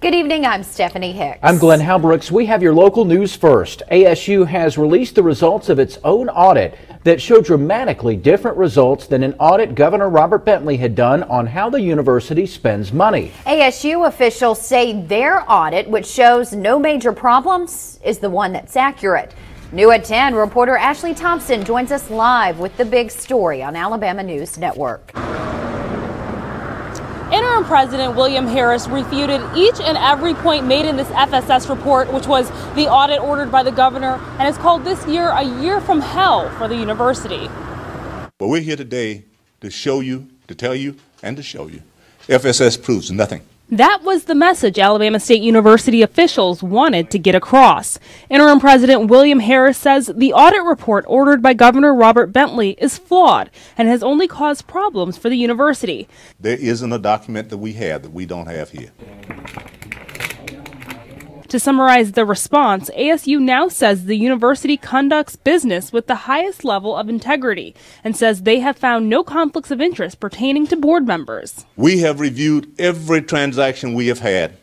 Good evening, I'm Stephanie Hicks. I'm Glenn Halbrooks. We have your local news first. ASU has released the results of its own audit that show dramatically different results than an audit Governor Robert Bentley had done on how the university spends money. ASU officials say their audit, which shows no major problems, is the one that's accurate. New at 10, reporter Ashley Thompson joins us live with the big story on Alabama News Network. Interim President William Harris refuted each and every point made in this FSS report, which was the audit ordered by the governor, and has called this year a year from hell for the university. But we're here today to show you, to tell you, and to show you FSS proves nothing. That was the message Alabama State University officials wanted to get across. Interim President William Harris says the audit report ordered by Governor Robert Bentley is flawed and has only caused problems for the university. There isn't a document that we have that we don't have here. To summarize the response, ASU now says the university conducts business with the highest level of integrity and says they have found no conflicts of interest pertaining to board members. We have reviewed every transaction we have had.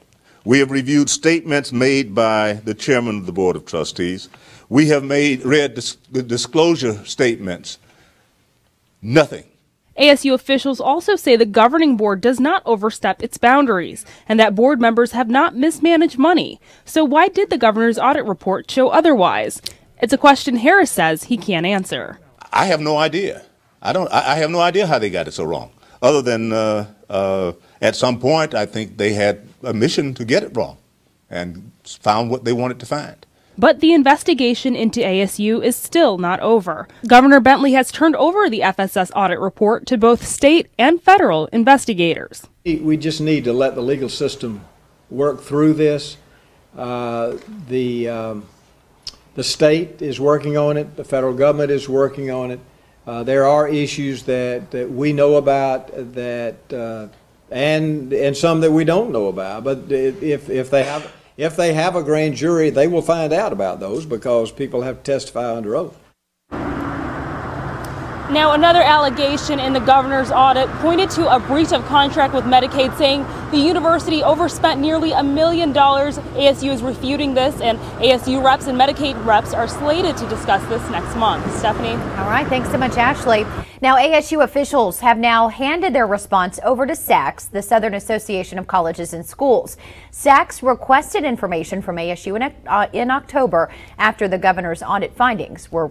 We have reviewed statements made by the chairman of the board of trustees. We have made read dis- the disclosure statements. Nothing ASU officials also say the governing board does not overstep its boundaries and that board members have not mismanaged money. So, why did the governor's audit report show otherwise? It's a question Harris says he can't answer. I have no idea. I don't. I have no idea how they got it so wrong. Other than uh, uh, at some point, I think they had a mission to get it wrong, and found what they wanted to find. But the investigation into ASU is still not over. Governor Bentley has turned over the FSS audit report to both state and federal investigators. We just need to let the legal system work through this. Uh, the, um, the state is working on it, the federal government is working on it. Uh, there are issues that, that we know about that, uh, and, and some that we don't know about. But if, if they have if they have a grand jury, they will find out about those because people have to testify under oath. Now, another allegation in the governor's audit pointed to a breach of contract with Medicaid, saying the university overspent nearly a million dollars. ASU is refuting this, and ASU reps and Medicaid reps are slated to discuss this next month. Stephanie? All right, thanks so much, Ashley. Now, ASU officials have now handed their response over to SACS, the Southern Association of Colleges and Schools. SACS requested information from ASU in, uh, in October after the governor's audit findings were